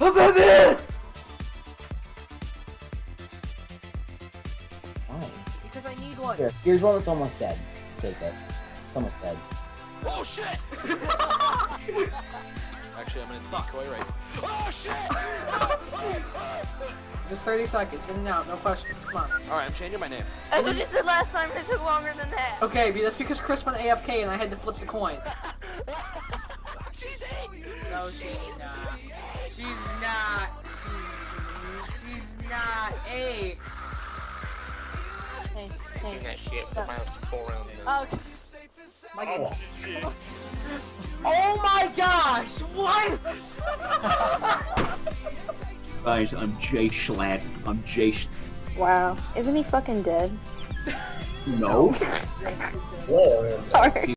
Oh, baby! Why? Because I need one. Here, here's one that's almost dead. Take it. It's almost dead. Oh shit! Actually, I'm gonna decoy right. Oh shit! Just 30 seconds, in and out, no questions. Come on. Alright, I'm changing my name. As I just said last time, it took longer than that. Okay, but that's because Chris went AFK and I had to flip the coin. She's eight! No, she's not. She's not. She's, she's not eight. Hey, hey. that shit for about four rounds. Oh, My oh, oh my gosh! What? Guys, I'm Jay Schlatt. I'm Jay. Sch- Wow. Isn't he fucking dead? no. Sorry.